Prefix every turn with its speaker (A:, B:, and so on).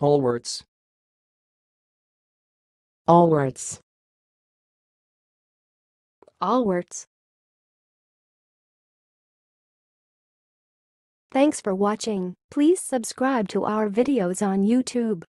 A: All words.
B: All words.
C: All words. Thanks for watching. Please subscribe to our videos on YouTube.